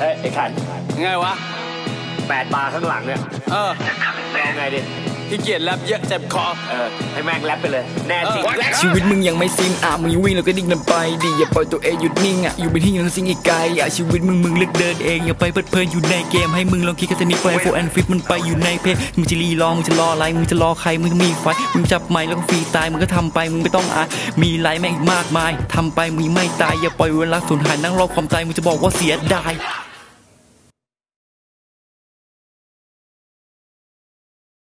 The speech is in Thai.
เฮ้ยไอ้ขันไงวะ แปดบาร์ข้างหลังเนี่ยเออเอาไงดิที่เกียจแรปเยอะเจ็บคอ เออ ให้แม่งแรปไปเลย แน่จริงแรปชีวิตมึงยังไม่สิ้นอะมึงวิ่งแล้วก็ดิ้นกันไปดีอย่าปล่อยตัวเองหยุดนิ่งอะอยู่เป็นที่ยังสิ่งอีกไกลอะชีวิตมึงมึงเลือกเดินเองอย่าไปเพลิดเพลินอยู่ในเกมให้มึงลองคิดกันสันิดไป flow and beat มันไปอยู่ในเพลงมึงจะรีลองมึงจะรออะไรมึงจะรอใครมึงมีไฟมึงจับไมค์แล้วก็ฟรีตายมึงก็ทำไปมึงไม่ต้องอายมี life แม่งอีกมากมายทำไปมึงไม่ตายอย่าปล่อยเวลาสูญหายนั่งรอความตายมึงจะบอกว่าเสียดาย